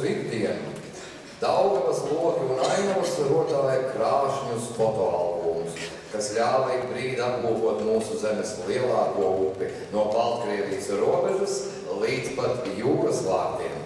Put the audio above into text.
mūsu ikdienu. Daugavas loki un ainavas rotāja krāšņus fotoalbumus, kas ļāva ik brīdi aplūkot mūsu zemes lielāko upi no Baltkrievijas robežas līdz pat jūras vārtiem.